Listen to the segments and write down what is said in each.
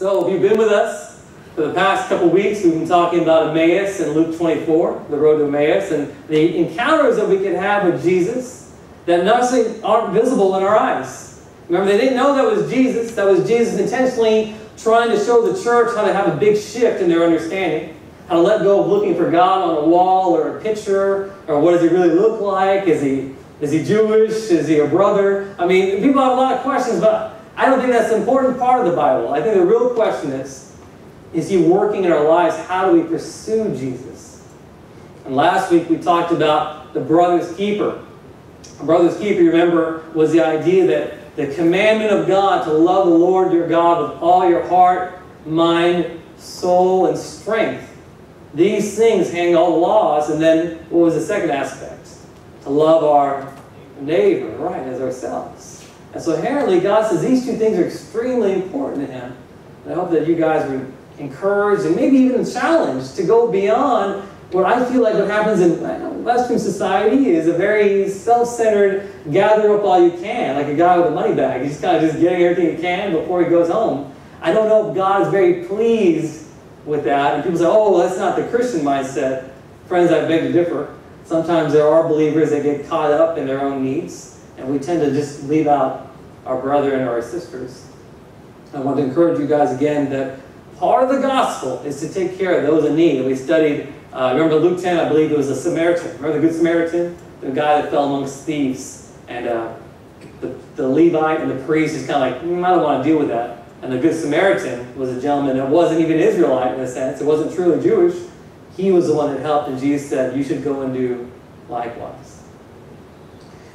So, if you've been with us for the past couple weeks, we've been talking about Emmaus and Luke 24, the road to Emmaus, and the encounters that we can have with Jesus that necessarily aren't visible in our eyes. Remember, they didn't know that was Jesus. That was Jesus intentionally trying to show the church how to have a big shift in their understanding, how to let go of looking for God on a wall or a picture, or what does he really look like? Is he is he Jewish? Is he a brother? I mean, people have a lot of questions, but I don't think that's an important part of the Bible. I think the real question is, is he working in our lives? How do we pursue Jesus? And last week we talked about the brother's keeper. A brother's keeper, you remember, was the idea that the commandment of God to love the Lord your God with all your heart, mind, soul, and strength. These things hang all the laws. And then what was the second aspect? To love our neighbor, right, as ourselves. And so inherently, God says these two things are extremely important to Him. And I hope that you guys would encourage and maybe even challenged to go beyond what I feel like what happens in Western society is a very self-centered gather up all you can, like a guy with a money bag. He's kind of just getting everything he can before he goes home. I don't know if God is very pleased with that. And people say, oh, well, that's not the Christian mindset. Friends, I beg to differ. Sometimes there are believers that get caught up in their own needs. And we tend to just leave out our brother and our sisters. I want to encourage you guys again that part of the gospel is to take care of those in need. And We studied, uh, remember Luke 10, I believe it was a Samaritan. Remember the Good Samaritan? The guy that fell amongst thieves. And uh, the, the Levite and the priest is kind of like, mm, I don't want to deal with that. And the Good Samaritan was a gentleman that wasn't even Israelite in a sense. It wasn't truly Jewish. He was the one that helped, and Jesus said, you should go and do likewise.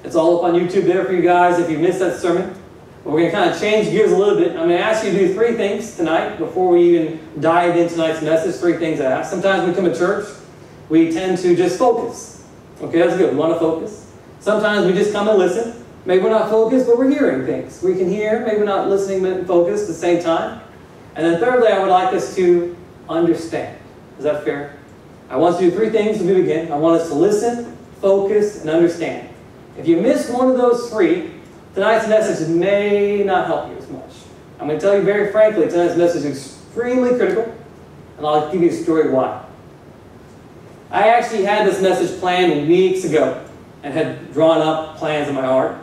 It's all up on YouTube there for you guys if you missed that sermon. But we're going to kind of change gears a little bit. I'm going to ask you to do three things tonight before we even dive into tonight's message. Three things I ask. Sometimes when we come to church, we tend to just focus. Okay, that's good. We want to focus. Sometimes we just come and listen. Maybe we're not focused, but we're hearing things. We can hear, maybe we're not listening but focused at the same time. And then thirdly, I would like us to understand. Is that fair? I want us to do three things as we begin. I want us to listen, focus, and understand. If you miss one of those three, tonight's message may not help you as much. I'm going to tell you very frankly, tonight's message is extremely critical, and I'll give you a story why. I actually had this message planned weeks ago and had drawn up plans in my heart.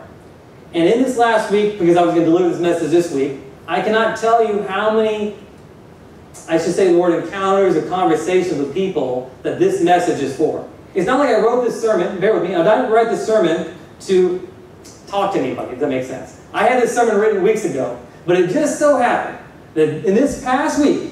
And in this last week, because I was going to deliver this message this week, I cannot tell you how many, I should say the word encounters or conversations with people that this message is for. It's not like I wrote this sermon, bear with me, I didn't write this sermon to talk to anybody, if that makes sense. I had this sermon written weeks ago, but it just so happened that in this past week,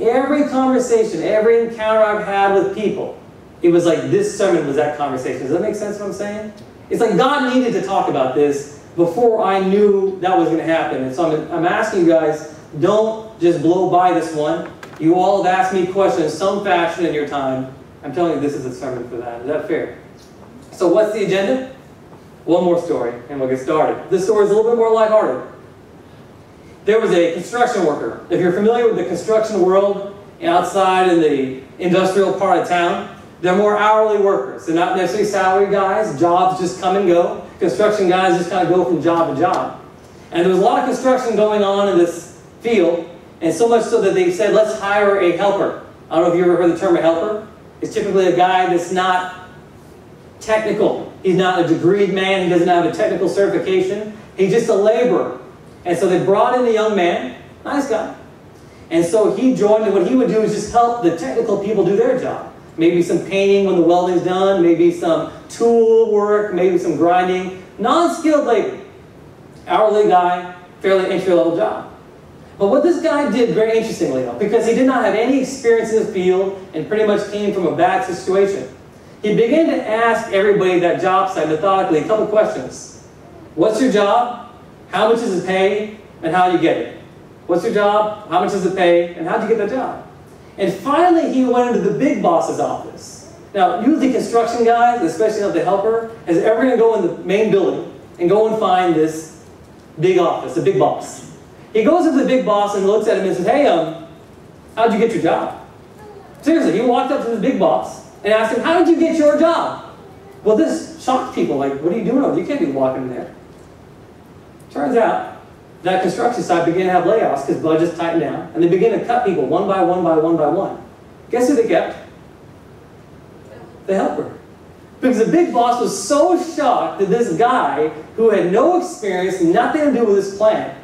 every conversation, every encounter I've had with people, it was like this sermon was that conversation. Does that make sense what I'm saying? It's like God needed to talk about this before I knew that was going to happen. And so I'm, I'm asking you guys, don't just blow by this one. You all have asked me questions some fashion in your time. I'm telling you this is a sermon for that. Is that fair? So what's the agenda? One more story, and we'll get started. This story is a little bit more lighthearted. There was a construction worker. If you're familiar with the construction world outside in the industrial part of town, they're more hourly workers. They're not necessarily salary guys. Jobs just come and go. Construction guys just kind of go from job to job. And there was a lot of construction going on in this field, and so much so that they said, let's hire a helper. I don't know if you ever heard the term a helper. It's typically a guy that's not technical. He's not a degreed man. He doesn't have a technical certification. He's just a laborer. And so they brought in a young man, nice guy. And so he joined, and what he would do is just help the technical people do their job. Maybe some painting when the welding's done, maybe some tool work, maybe some grinding. Non-skilled labor. Hourly guy, fairly entry-level job. But what this guy did very interestingly, though, because he did not have any experience in the field and pretty much came from a bad situation, he began to ask everybody at that job site methodically a couple questions. What's your job? How much does it pay? And how do you get it? What's your job? How much does it pay? And how do you get that job? And finally, he went into the big boss's office. Now, usually construction guys, especially not the helper, is ever going to go in the main building and go and find this big office, the big boss. He goes into the big boss and looks at him and says, hey, um, how'd you get your job? Seriously, he walked up to the big boss and asked him, how did you get your job? Well, this shocked people. Like, what are you doing over there? You can't be walking in there. Turns out, that construction site began to have layoffs because budgets tightened down, and they began to cut people one by one by one by one. Guess who they kept? The helper. Because the big boss was so shocked that this guy, who had no experience, nothing to do with this plant,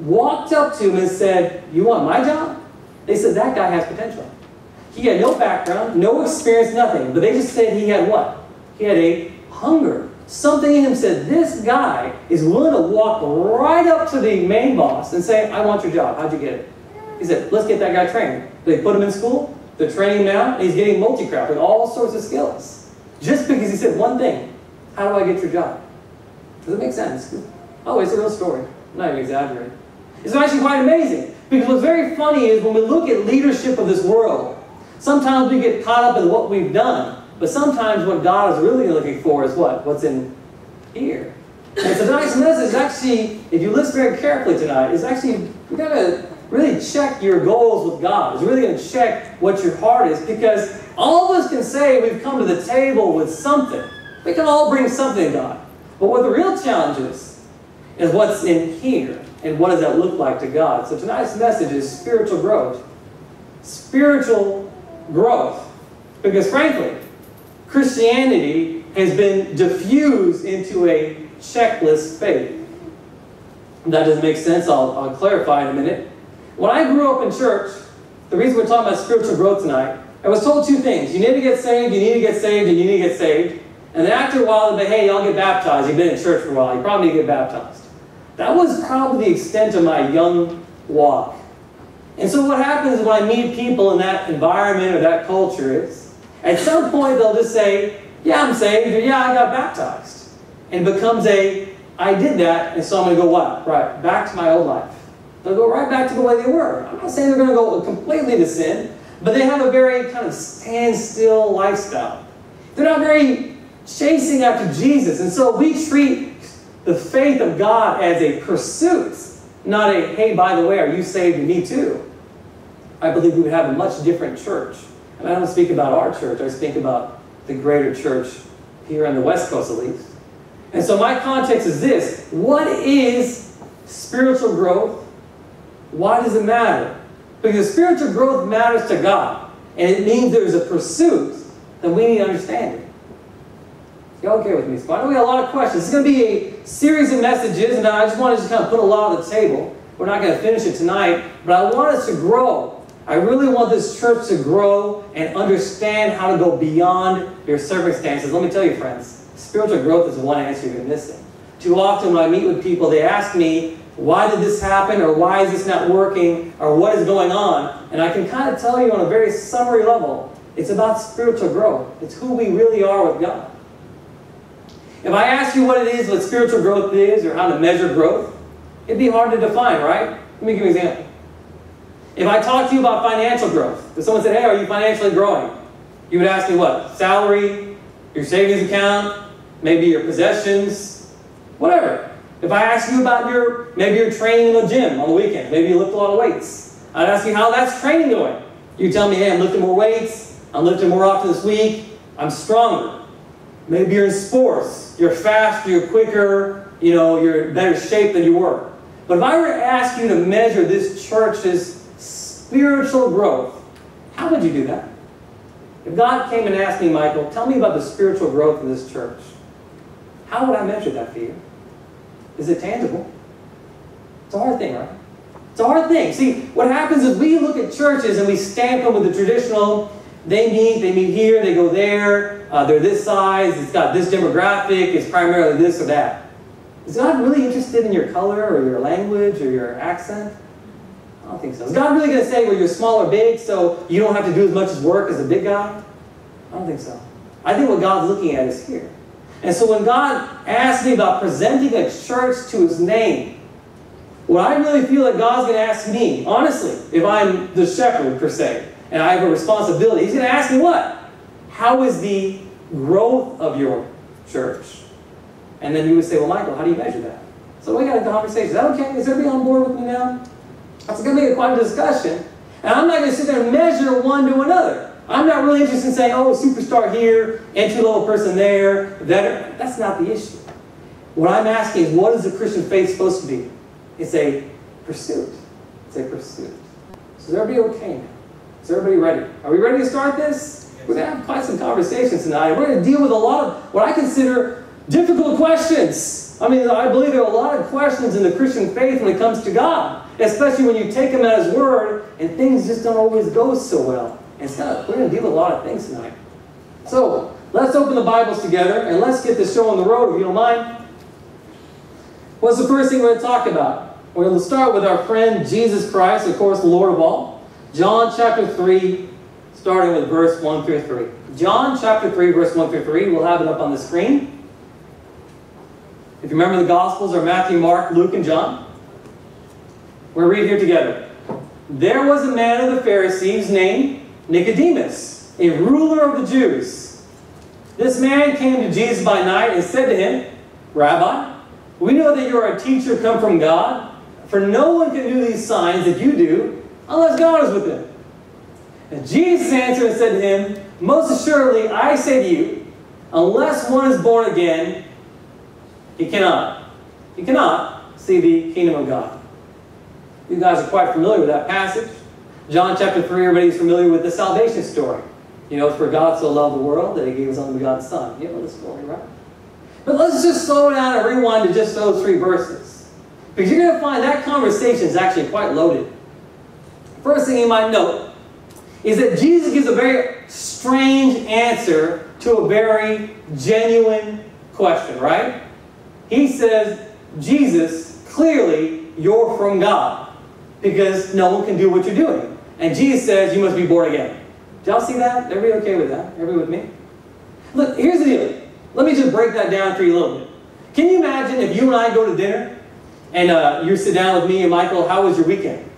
walked up to him and said, You want my job? They said, That guy has potential. He had no background, no experience, nothing. But they just said he had what? He had a hunger. Something in him said, This guy is willing to walk right up to the main boss and say, I want your job. How'd you get it? He said, Let's get that guy trained. They put him in school, they're training now, and he's getting multi-craft with all sorts of skills. Just because he said one thing How do I get your job? Does it make sense? Oh, it's a real story. I'm not even exaggerating. It's actually quite amazing. Because what's very funny is when we look at leadership of this world, sometimes we get caught up in what we've done. But sometimes what God is really looking for is what? What's in here. And tonight's message actually, if you listen very carefully tonight, is actually, you got to really check your goals with God. It's really going to check what your heart is because all of us can say we've come to the table with something. We can all bring something God. But what the real challenge is, is what's in here and what does that look like to God. So tonight's message is spiritual growth. Spiritual growth. Because frankly, Christianity has been diffused into a checklist faith. That doesn't make sense. I'll, I'll clarify in a minute. When I grew up in church, the reason we're talking about spiritual growth tonight, I was told two things. You need to get saved, you need to get saved, and you need to get saved. And then after a while, they hey, y'all get baptized. You've been in church for a while. You probably need to get baptized. That was probably the extent of my young walk. And so what happens when I meet people in that environment or that culture is, at some point, they'll just say, yeah, I'm saved, or yeah, I got baptized. And becomes a, I did that, and so I'm going to go what? Right, back to my old life. They'll go right back to the way they were. I'm not saying they're going to go completely to sin, but they have a very kind of standstill lifestyle. They're not very chasing after Jesus. And so we treat the faith of God as a pursuit, not a, hey, by the way, are you saved? Me too. I believe we would have a much different church and I don't speak about our church, I speak about the greater church here on the West Coast at least. And so my context is this what is spiritual growth? Why does it matter? Because spiritual growth matters to God. And it means there's a pursuit that we need to understand. Y'all okay with me, Squad? We got a lot of questions. It's going to be a series of messages, and I just want to just kind of put a lot on the table. We're not going to finish it tonight, but I want us to grow I really want this church to grow and understand how to go beyond your circumstances. Let me tell you, friends, spiritual growth is one answer you're missing. Too often when I meet with people, they ask me, why did this happen, or why is this not working, or what is going on? And I can kind of tell you on a very summary level, it's about spiritual growth. It's who we really are with God. If I ask you what it is, what spiritual growth is, or how to measure growth, it'd be hard to define, right? Let me give you an example. If I talk to you about financial growth, if someone said, hey, are you financially growing? You would ask me what? Salary, your savings account, maybe your possessions, whatever. If I ask you about your, maybe you're training in the gym on the weekend, maybe you lift a lot of weights. I'd ask you how that's training going. You tell me, hey, I'm lifting more weights, I'm lifting more often this week, I'm stronger. Maybe you're in sports, you're faster, you're quicker, you know, you're in better shape than you were. But if I were to ask you to measure this church's spiritual growth, how would you do that? If God came and asked me, Michael, tell me about the spiritual growth of this church, how would I measure that for you? Is it tangible? It's a hard thing, right? It's a hard thing. See, what happens is we look at churches and we stamp them with the traditional, they meet, they meet here, they go there, uh, they're this size, it's got this demographic, it's primarily this or that. Is God really interested in your color or your language or your accent? I don't think so. Is God really going to say, well, you're small or big, so you don't have to do as much work as a big guy? I don't think so. I think what God's looking at is here. And so when God asked me about presenting a church to his name, what I really feel that God's going to ask me, honestly, if I'm the shepherd per se, and I have a responsibility, he's going to ask me what? How is the growth of your church? And then you would say, well, Michael, how do you measure that? So we got a conversation. Is that okay? Is everybody on board with me now? It's going to be quite a discussion. And I'm not going to sit there and measure one to another. I'm not really interested in saying, oh, superstar here, entry-level person there, that. That's not the issue. What I'm asking is, what is the Christian faith supposed to be? It's a pursuit. It's a pursuit. So is everybody okay now? Is everybody ready? Are we ready to start this? We're going to have quite some conversations tonight. We're going to deal with a lot of what I consider difficult questions. I mean, I believe there are a lot of questions in the Christian faith when it comes to God, especially when you take Him at His word and things just don't always go so well. And so we're going to deal with a lot of things tonight. So let's open the Bibles together and let's get this show on the road, if you don't mind. What's the first thing we're going to talk about? We're going to start with our friend Jesus Christ, of course, the Lord of all. John chapter 3, starting with verse 1 through 3. John chapter 3, verse 1 through 3. We'll have it up on the screen. If you remember, the Gospels are Matthew, Mark, Luke, and John. We'll read here together. There was a man of the Pharisees named Nicodemus, a ruler of the Jews. This man came to Jesus by night and said to him, Rabbi, we know that you are a teacher come from God, for no one can do these signs that you do unless God is with him. And Jesus answered and said to him, Most assuredly, I say to you, unless one is born again, he cannot. He cannot see the kingdom of God. You guys are quite familiar with that passage. John chapter 3, everybody's familiar with the salvation story. You know, for God so loved the world that he gave his only begotten Son. You know the story, right? But let's just slow down and rewind to just those three verses. Because you're going to find that conversation is actually quite loaded. First thing you might note is that Jesus gives a very strange answer to a very genuine question, right? He says, Jesus, clearly you're from God because no one can do what you're doing. And Jesus says you must be born again. Did y'all see that? Everybody okay with that? Everybody with me? Look, here's the deal. Let me just break that down for you a little bit. Can you imagine if you and I go to dinner and uh, you sit down with me and Michael, how was your weekend?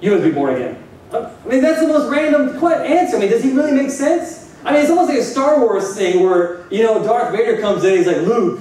You must be born again. I mean, that's the most random answer. I mean, does he really make sense? I mean, it's almost like a Star Wars thing where, you know, Darth Vader comes in, he's like, Luke,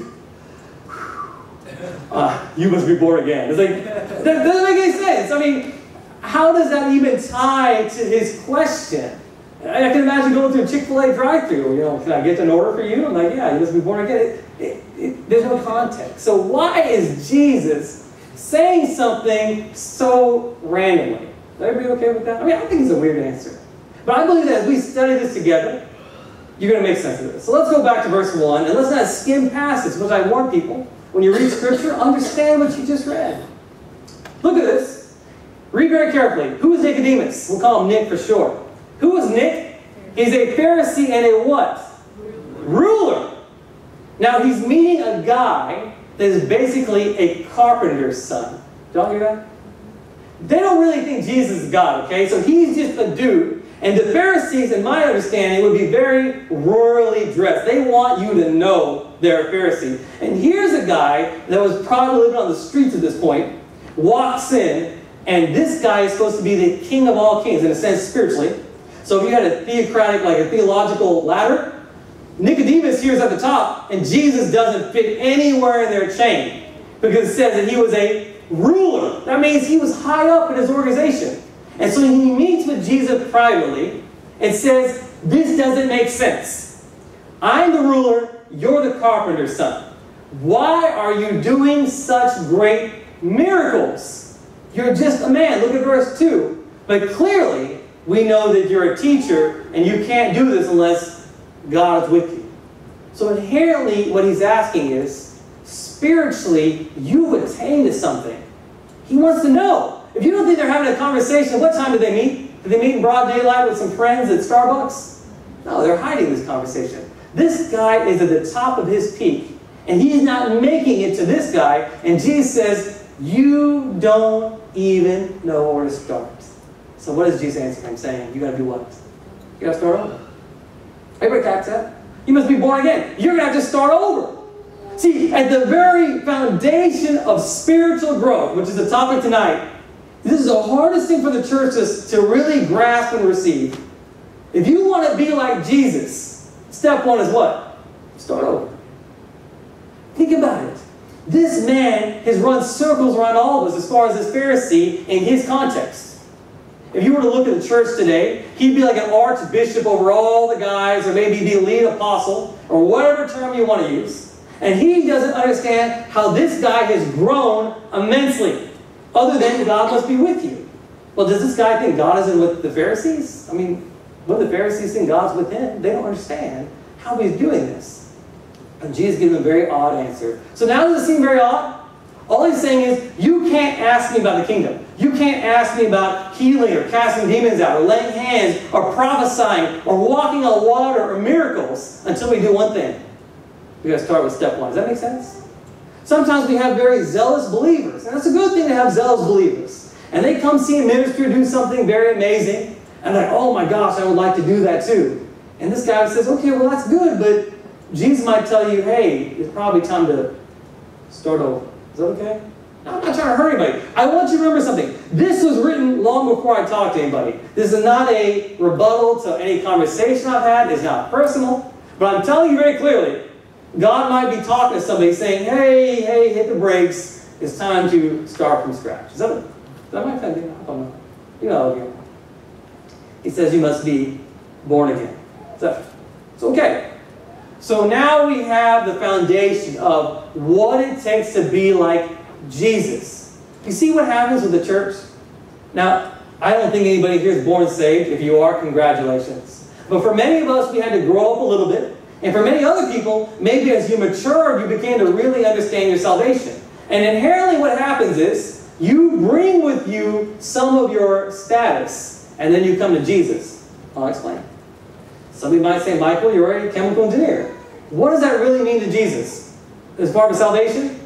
uh, you must be born again. It's like, that doesn't make any sense. I mean, how does that even tie to his question? I can imagine going through a Chick-fil-A drive-through, you know, can I get an order for you? I'm like, yeah, you must be born again. It, it, it, there's no context. So why is Jesus saying something so randomly? Is everybody okay with that? I mean, I think it's a weird answer. But I believe that as we study this together, you're going to make sense of this. So let's go back to verse 1, and let's not skim past this, because I warn people, when you read Scripture, understand what you just read. Look at this. Read very carefully. Who is Nicodemus? We'll call him Nick for short. Who is Nick? He's a Pharisee and a what? Ruler. Now he's meeting a guy that is basically a carpenter's son. Don't you hear that? They don't really think Jesus is God, okay? So he's just a dude. And the Pharisees, in my understanding, would be very royally dressed. They want you to know they're a Pharisee. And here's a guy that was probably living on the streets at this point, walks in, and this guy is supposed to be the king of all kings, in a sense, spiritually. So if you had a theocratic, like a theological ladder, Nicodemus here is at the top, and Jesus doesn't fit anywhere in their chain because it says that he was a ruler. That means he was high up in his organization. And so he meets with Jesus privately and says, This doesn't make sense. I'm the ruler, you're the carpenter's son. Why are you doing such great miracles? You're just a man. Look at verse 2. But clearly, we know that you're a teacher and you can't do this unless God is with you. So inherently, what he's asking is, spiritually, you've attained to something. He wants to know. If you don't think they're having a conversation, what time did they meet? Did they meet in broad daylight with some friends at Starbucks? No, they're hiding this conversation. This guy is at the top of his peak, and he's not making it to this guy, and Jesus says, You don't even know where to start. So what does Jesus answer him saying? You gotta do what? You gotta start over. Everybody catch that? You must be born again. You're gonna have to start over. See, at the very foundation of spiritual growth, which is the topic tonight, this is the hardest thing for the church to, to really grasp and receive. If you want to be like Jesus, step one is what? Start over. Think about it. This man has run circles around all of us as far as this Pharisee in his context. If you were to look at the church today, he'd be like an archbishop over all the guys, or maybe be a lead apostle, or whatever term you want to use. And he doesn't understand how this guy has grown immensely, other than God must be with you. Well, does this guy think God isn't with the Pharisees? I mean, when the Pharisees think God's with him, they don't understand how he's doing this. And Jesus gives him a very odd answer. So now does it seem very odd? All he's saying is, you can't ask me about the kingdom. You can't ask me about healing or casting demons out or laying hands or prophesying or walking on water or miracles until we do one thing. We got to start with step one. Does that make sense? Sometimes we have very zealous believers, and that's a good thing to have zealous believers. And they come see a minister do something very amazing, and they're like, oh my gosh, I would like to do that too. And this guy says, okay, well that's good, but Jesus might tell you, hey, it's probably time to start over. Is that okay? I'm not trying to hurt anybody. I want you to remember something. This was written long before I talked to anybody. This is not a rebuttal to any conversation I've had. It's not personal. But I'm telling you very clearly, God might be talking to somebody saying, hey, hey, hit the brakes. It's time to start from scratch. Is that, is that my offend you? I don't know. You know, again. He says you must be born again. So, it's okay. So now we have the foundation of what it takes to be like Jesus. You see what happens with the church? Now, I don't think anybody here is born saved. If you are, congratulations. But for many of us, we had to grow up a little bit. And for many other people, maybe as you matured, you began to really understand your salvation. And inherently what happens is, you bring with you some of your status, and then you come to Jesus. I'll explain. Somebody might say, Michael, you're a chemical engineer. What does that really mean to Jesus? As part of salvation?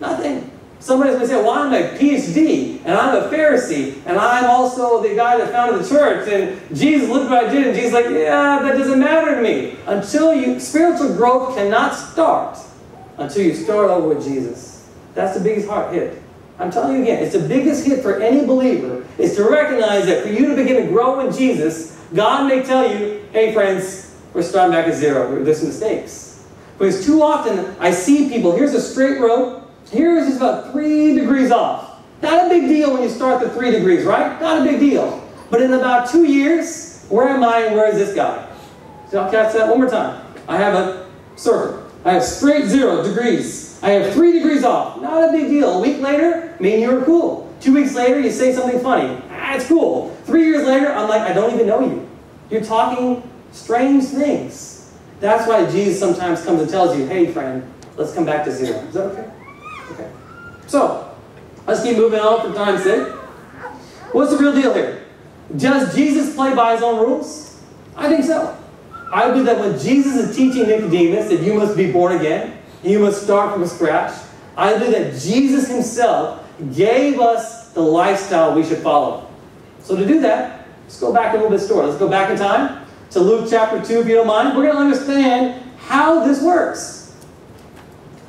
Nothing. Somebody's going to say, well, I'm a PhD, and I'm a Pharisee, and I'm also the guy that founded the church, and Jesus looked what I did, and Jesus like, yeah, that doesn't matter to me. Until you, spiritual growth cannot start until you start over with Jesus. That's the biggest heart hit. I'm telling you again, it's the biggest hit for any believer, is to recognize that for you to begin to grow in Jesus, God may tell you, hey friends, we're starting back at zero. There's mistakes. Because too often I see people, here's a straight road, here is just about three degrees off. Not a big deal when you start the three degrees, right? Not a big deal. But in about two years, where am I and where is this guy? So I'll catch that one more time. I have a circle. I have straight zero degrees. I have three degrees off. Not a big deal. A week later, me and you are cool. Two weeks later, you say something funny. Ah, it's cool. Three years later, I'm like, I don't even know you. You're talking strange things. That's why Jesus sometimes comes and tells you, hey, friend, let's come back to zero. Is that okay? Okay. So, let's keep moving on for time's sake. What's the real deal here? Does Jesus play by his own rules? I think so. I believe that when Jesus is teaching Nicodemus that you must be born again, you must start from scratch, I believe that Jesus himself gave us the lifestyle we should follow. So to do that, let's go back a little bit story. Let's go back in time to Luke chapter 2, if you don't mind. We're going to understand how this works.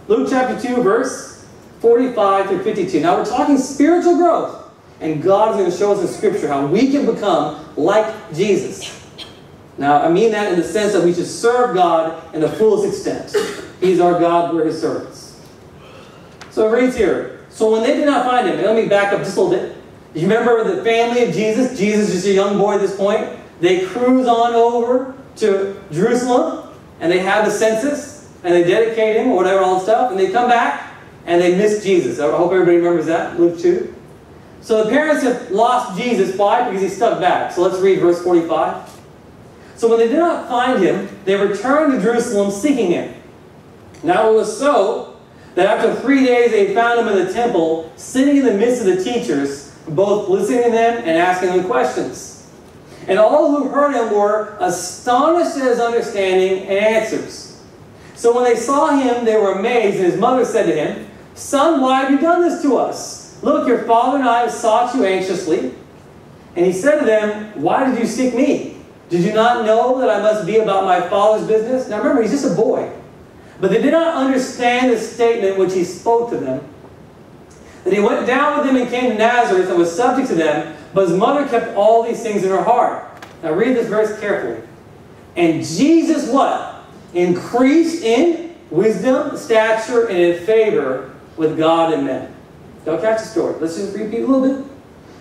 Luke chapter 2, verse 45 through 52. Now we're talking spiritual growth. And God is going to show us in Scripture how we can become like Jesus. Now, I mean that in the sense that we should serve God in the fullest extent. He's our God, we're His servants. So it reads here. So when they did not find him, let me back up just a little bit. You remember the family of Jesus? Jesus is a young boy at this point. They cruise on over to Jerusalem, and they have the census, and they dedicate him, or whatever, all stuff, and they come back, and they miss Jesus. I hope everybody remembers that, Luke 2. So the parents have lost Jesus. Why? Because he stuck back. So let's read verse 45. So when they did not find him, they returned to Jerusalem seeking him. Now it was so that after three days they found him in the temple, sitting in the midst of the teachers, both listening to them and asking them questions. And all who heard him were astonished at his understanding and answers. So when they saw him, they were amazed, and his mother said to him, Son, why have you done this to us? Look, your father and I have sought you anxiously. And he said to them, Why did you seek me? Did you not know that I must be about my father's business? Now remember, he's just a boy. But they did not understand the statement which he spoke to them. That he went down with them and came to Nazareth and was subject to them, but his mother kept all these things in her heart. Now read this verse carefully. And Jesus what? Increased in wisdom, stature, and in favor with God and men. Don't catch the story. Let's just repeat a little bit.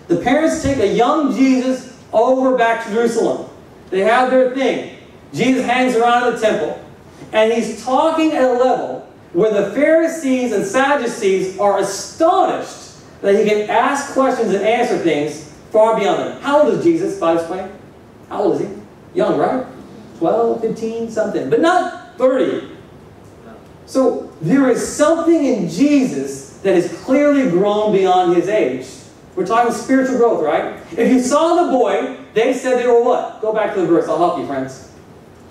The parents take a young Jesus over back to Jerusalem. They have their thing. Jesus hangs around in the temple, and he's talking at a level where the Pharisees and Sadducees are astonished that he can ask questions and answer things far beyond them. How old is Jesus, by explain? How old is he? Young, right? 12, 15, something. But not 30. So there is something in Jesus that has clearly grown beyond his age. We're talking spiritual growth, right? If you saw the boy, they said they were what? Go back to the verse. I'll help you, friends.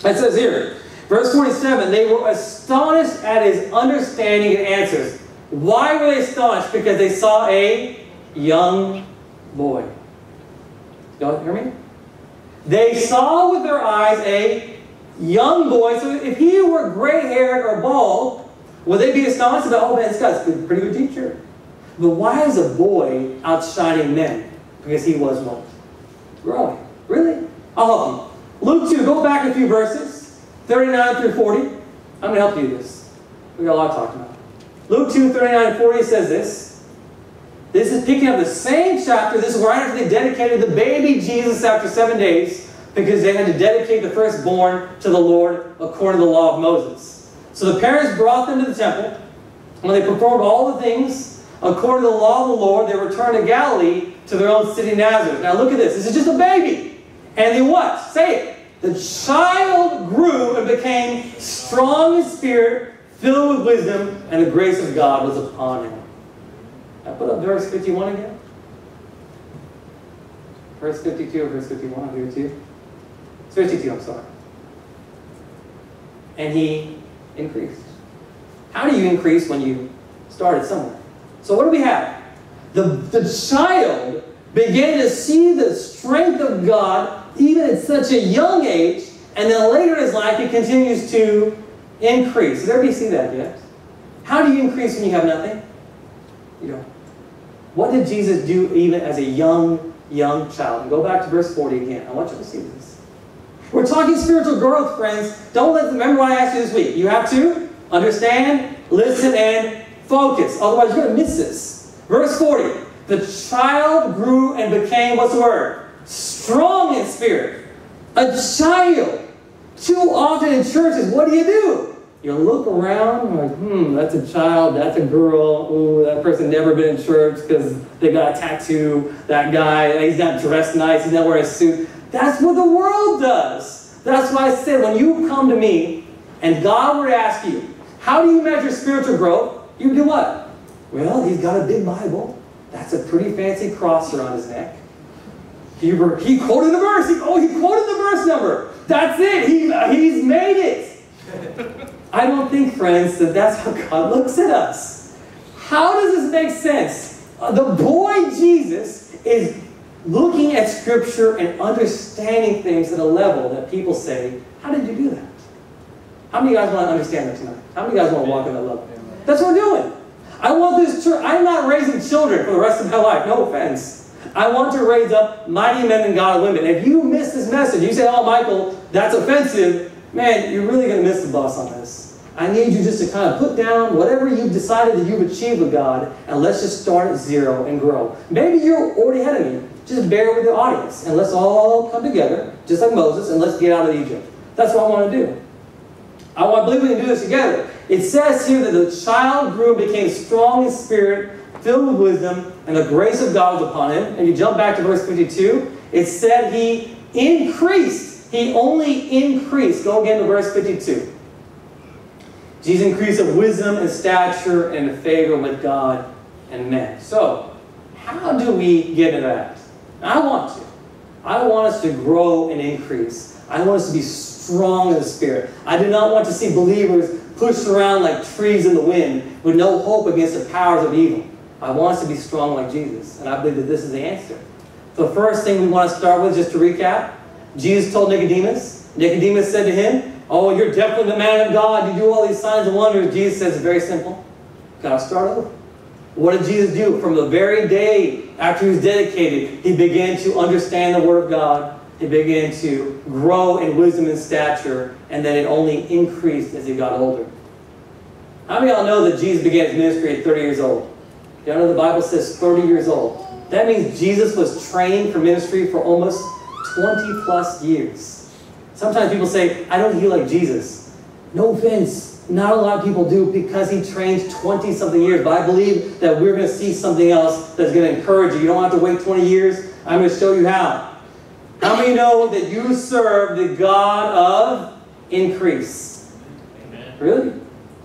It says here, verse 27, they were astonished at his understanding and answers. Why were they astonished? Because they saw a young boy. Y'all hear me? They saw with their eyes a young boy. So if he were gray haired or bald, would they be astonished about, oh man, this guy's a pretty good teacher? But why is a boy outshining men? Because he was what? Growing. Really? I'll help you. Luke 2, go back a few verses, 39 through 40. I'm going to help you with this. We got a lot to talk about. Luke 2, 39 and 40 says this. This is picking up the same chapter. This is right after they dedicated the baby Jesus after seven days because they had to dedicate the firstborn to the Lord according to the law of Moses. So the parents brought them to the temple. When they performed all the things according to the law of the Lord, they returned to Galilee to their own city Nazareth. Now look at this. This is just a baby. And they what? Say it. The child grew and became strong in spirit, filled with wisdom, and the grace of God was upon him. I put up verse 51 again. Verse 52 or verse 51, I'll give it to you. It's 52, I'm sorry. And he increased. How do you increase when you started somewhere? So what do we have? The, the child began to see the strength of God even at such a young age, and then later in his life it continues to increase. Does everybody see that yet? How do you increase when you have nothing? You don't. What did Jesus do even as a young, young child? And go back to verse 40 again. I want you to see this. We're talking spiritual growth, friends. Don't let remember what I asked you this week. You have to understand, listen, and focus. Otherwise, you're going to miss this. Verse 40. The child grew and became, what's the word? Strong in spirit. A child. Too often in churches, what do you do? You look around, like, hmm, that's a child, that's a girl, ooh, that person never been in church because they got a tattoo, that guy, he's not dressed nice, he's not wearing a suit. That's what the world does. That's why I said, when you come to me and God would ask you, how do you measure spiritual growth? You do what? Well, he's got a big Bible. That's a pretty fancy cross around his neck. He, he quoted the verse. He, oh, he quoted the verse number. That's it. He, he's made it. I don't think, friends, that that's how God looks at us. How does this make sense? Uh, the boy Jesus is looking at Scripture and understanding things at a level that people say, How did you do that? How many of you guys want to understand that tonight? How many of you guys want to walk in that level? That's what we're doing. I want this church. I'm not raising children for the rest of my life. No offense. I want to raise up mighty men and God women. If you miss this message, you say, oh, Michael, that's offensive, man, you're really going to miss the bus on this. I need you just to kind of put down whatever you've decided that you've achieved with God, and let's just start at zero and grow. Maybe you're already ahead of me. Just bear with the audience, and let's all come together, just like Moses, and let's get out of Egypt. That's what I want to do. I believe we can do this together. It says here that the child grew and became strong in spirit, filled with wisdom, and the grace of God was upon him. And you jump back to verse 52, it said he increased. He only increased. Go again to verse 52. Jesus increased of wisdom and stature and favor with God and men. So, how do we get into that? I want to. I want us to grow and increase. I want us to be strong in the Spirit. I do not want to see believers pushed around like trees in the wind with no hope against the powers of evil. I want us to be strong like Jesus, and I believe that this is the answer. The first thing we want to start with, just to recap, Jesus told Nicodemus, Nicodemus said to him, Oh, you're definitely the man of God. You do all these signs and wonders. Jesus says it's very simple. Got to start over. What did Jesus do? From the very day after he was dedicated, he began to understand the Word of God. He began to grow in wisdom and stature, and then it only increased as he got older. How many of y'all know that Jesus began his ministry at 30 years old? Y'all know the Bible says 30 years old. That means Jesus was trained for ministry for almost 20 plus years. Sometimes people say, I don't heal like Jesus. No offense. not a lot of people do because he trained 20 something years. But I believe that we're going to see something else that's going to encourage you. You don't have to wait 20 years. I'm going to show you how. How many know that you serve the God of increase? Amen. Really?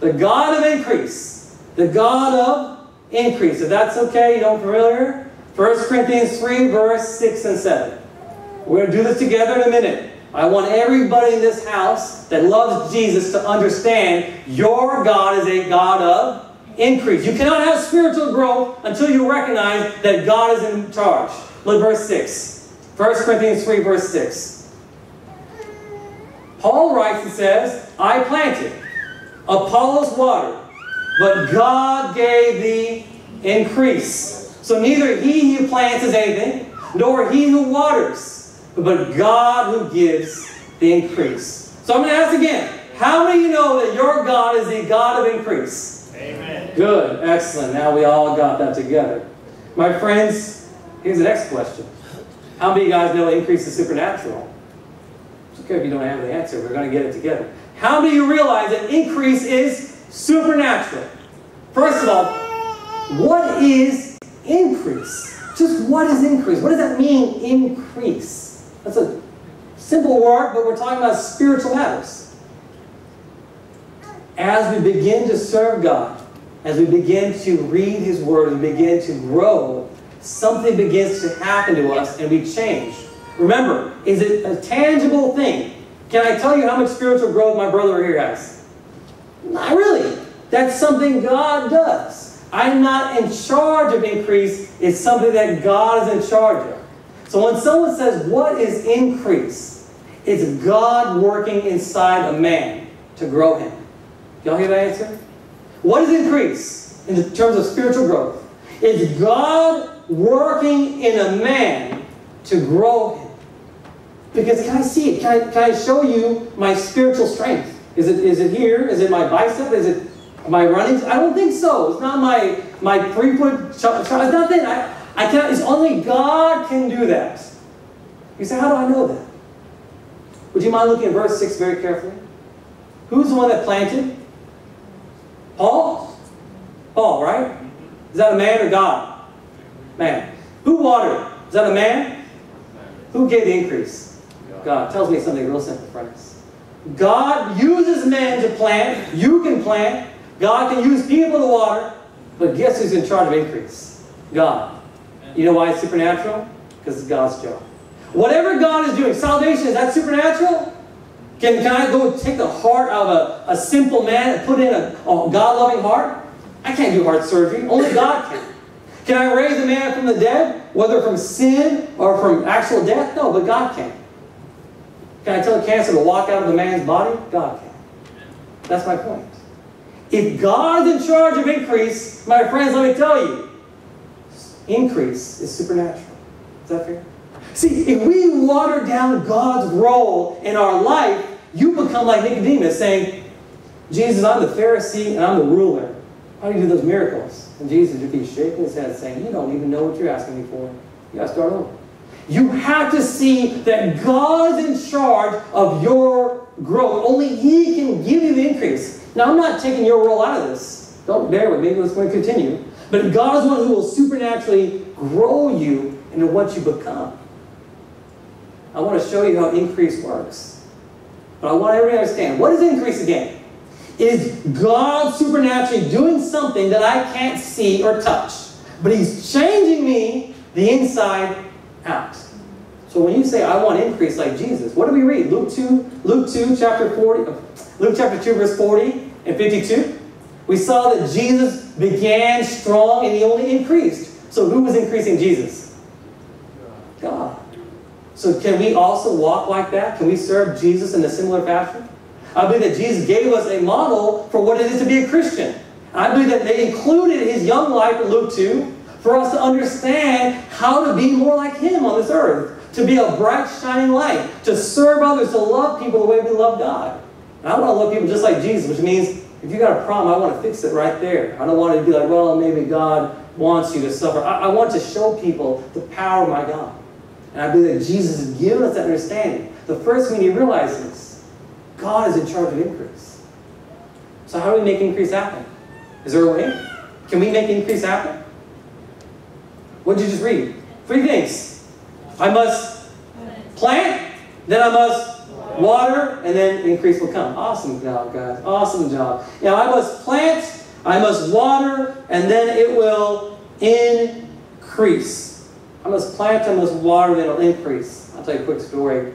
The God of increase. The God of increase. If that's okay, you don't familiar? 1 Corinthians 3, verse 6 and 7. We're going to do this together in a minute. I want everybody in this house that loves Jesus to understand your God is a God of increase. You cannot have spiritual growth until you recognize that God is in charge. Look verse 6. 1 Corinthians 3, verse 6. Paul writes and says, I planted, Apollos watered, but God gave the increase. So neither he who plants is anything, nor he who waters but God who gives the increase. So I'm going to ask again. How many of you know that your God is the God of increase? Amen. Good. Excellent. Now we all got that together. My friends, here's the next question. How many of you guys know increase is supernatural? It's okay if you don't have the answer. We're going to get it together. How many of you realize that increase is supernatural? First of all, what is increase? Just what is increase? What does that mean, increase? That's a simple word, but we're talking about spiritual matters. As we begin to serve God, as we begin to read His Word and begin to grow, something begins to happen to us and we change. Remember, is it a tangible thing? Can I tell you how much spiritual growth my brother here has? Not really. That's something God does. I'm not in charge of increase. It's something that God is in charge of. So when someone says, What is increase? It's God working inside a man to grow him. Y'all hear that answer? What is increase in terms of spiritual growth? It's God working in a man to grow him. Because can I see it? Can I, can I show you my spiritual strength? Is it, is it here? Is it my bicep? Is it my running? I don't think so. It's not my, my three foot shot. It's not that. I, I cannot, it's only God can do that. You say, how do I know that? Would you mind looking at verse 6 very carefully? Who's the one that planted? Paul? Paul, right? Is that a man or God? Man. Who watered? Is that a man? Who gave the increase? God. Tells me something real simple, friends. God uses men to plant. You can plant. God can use people to water. But guess who's in charge of increase? God. You know why it's supernatural? Because it's God's job. Whatever God is doing, salvation, is that supernatural? Can, I go take the heart of a, a simple man and put in a, a God-loving heart? I can't do heart surgery. Only God can. Can I raise a man from the dead, whether from sin or from actual death? No, but God can. Can I tell cancer to walk out of the man's body? God can. That's my point. If God's in charge of increase, my friends, let me tell you, increase is supernatural. Is that fair? See, if we water down God's role in our life, you become like Nicodemus saying, Jesus, I'm the Pharisee and I'm the ruler. How do you do those miracles? And Jesus would be shaking his head saying, You don't even know what you're asking me for. You got to start over. You have to see that God's in charge of your growth. Only He can give you the increase. Now, I'm not taking your role out of this. Don't bear with me. Let's going to continue. But God is one who will supernaturally grow you into what you become. I want to show you how increase works. But I want everybody to understand. What is increase again? Is God supernaturally doing something that I can't see or touch. But He's changing me the inside out. So when you say, I want increase like Jesus, what do we read? Luke 2, Luke 2, chapter 40, uh, Luke chapter 2, verse 40 and 52. We saw that Jesus began strong and he only increased. So who was increasing Jesus? God. So can we also walk like that? Can we serve Jesus in a similar fashion? I believe that Jesus gave us a model for what it is to be a Christian. I believe that they included his young life in Luke 2 for us to understand how to be more like him on this earth, to be a bright, shining light, to serve others, to love people the way we love God. And I want to love people just like Jesus, which means if you got a problem, I want to fix it right there. I don't want to be like, well, maybe God wants you to suffer. I, I want to show people the power of my God. And I believe that Jesus has given us that understanding. The first thing you realize is God is in charge of increase. So how do we make increase happen? Is there a way? Can we make increase happen? What did you just read? Three things. I must plant, then I must water, and then increase will come. Awesome job, guys. Awesome job. Now I must plant, I must water, and then it will increase. I must plant, I must water, then it'll increase. I'll tell you a quick story.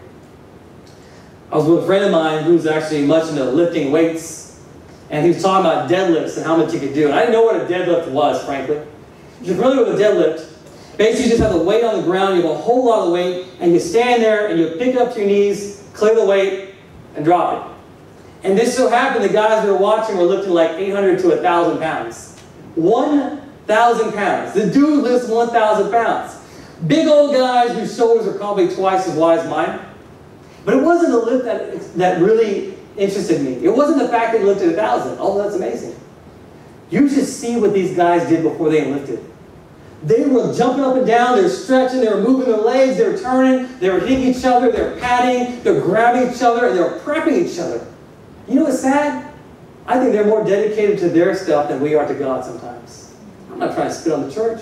I was with a friend of mine who's actually much into lifting weights, and he was talking about deadlifts and how much he could do. And I didn't know what a deadlift was, frankly. You're familiar with a deadlift, basically you just have the weight on the ground, you have a whole lot of weight, and you stand there and you pick up to your knees, clear the weight, and drop it. And this so happened the guys we were watching were lifting like 800 to 1,000 pounds. 1,000 pounds. The dude lifts 1,000 pounds. Big old guys whose shoulders are probably twice as wide as mine. But it wasn't the lift that, that really interested me. It wasn't the fact that he lifted a thousand. Oh, that's amazing. You should see what these guys did before they lifted. They were jumping up and down, they were stretching, they were moving their legs, they were turning, they were hitting each other, they were patting, they were grabbing each other, and they were prepping each other. You know what's sad? I think they're more dedicated to their stuff than we are to God sometimes. I'm not trying to spit on the church.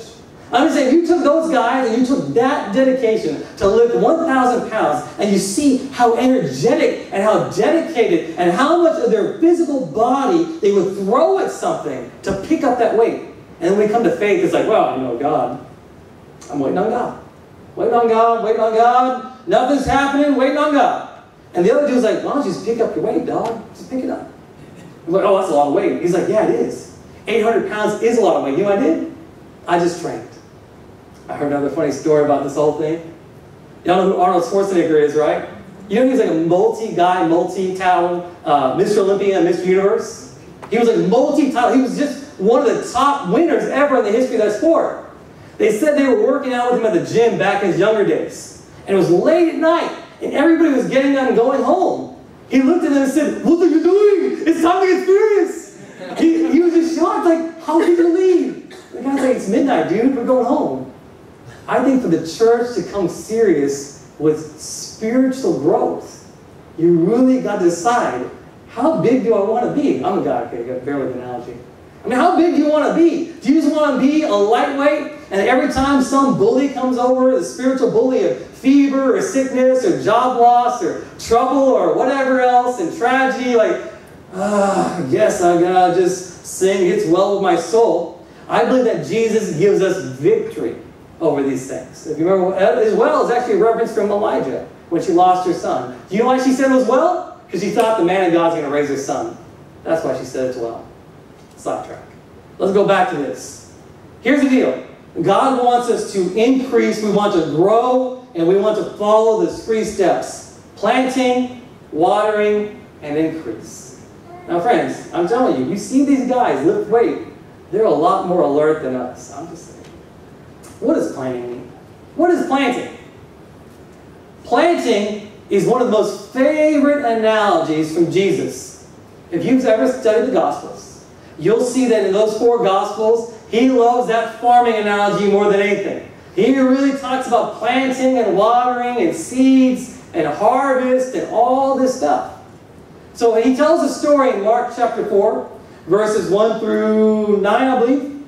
I'm just saying, you took those guys and you took that dedication to lift 1,000 pounds, and you see how energetic and how dedicated and how much of their physical body they would throw at something to pick up that weight. And then we come to faith, it's like, well, I know, God. I'm waiting on God. Waiting on God, waiting on God. Nothing's happening, waiting on God. And the other dude's like, why don't you just pick up your weight, dog? Just pick it up. I'm like, oh, that's a lot of weight. He's like, yeah, it is. 800 pounds is a lot of weight. You know what I did? I just trained. I heard another funny story about this whole thing. Y'all know who Arnold Schwarzenegger is, right? You know he's like a multi-guy, multi-talent, uh, Mr. Olympia, Mr. Universe? He was like multi-talent. He was just one of the top winners ever in the history of that sport. They said they were working out with him at the gym back in his younger days. And it was late at night, and everybody was getting up and going home. He looked at them and said, What are you doing? It's time to get serious. He, he was just shocked, like, How did you leave? The guy's like, It's midnight, dude. We're going home. I think for the church to come serious with spiritual growth, you really got to decide how big do I want to be? I'm a guy, okay, bear with the analogy. I mean, how big do you want to be? Do you just want to be a lightweight and every time some bully comes over, the spiritual bully of fever or sickness or job loss or trouble or whatever else and tragedy, like, ah, I guess I gotta just sing, it's well with my soul. I believe that Jesus gives us victory over these things. If you remember, as well is actually a reference from Elijah when she lost her son. Do you know why she said it was well? Because she thought the man of God's to raise her son. That's why she said it's well. Sidetrack. Let's go back to this. Here's the deal. God wants us to increase, we want to grow, and we want to follow the three steps. Planting, watering, and increase. Now friends, I'm telling you, you see these guys lift weight, they're a lot more alert than us. I'm just saying. What does planting mean? What is planting? Planting is one of the most favorite analogies from Jesus. If you've ever studied the Gospels, you'll see that in those four Gospels, he loves that farming analogy more than anything. He really talks about planting and watering and seeds and harvest and all this stuff. So he tells a story in Mark chapter 4, verses 1 through 9, I believe.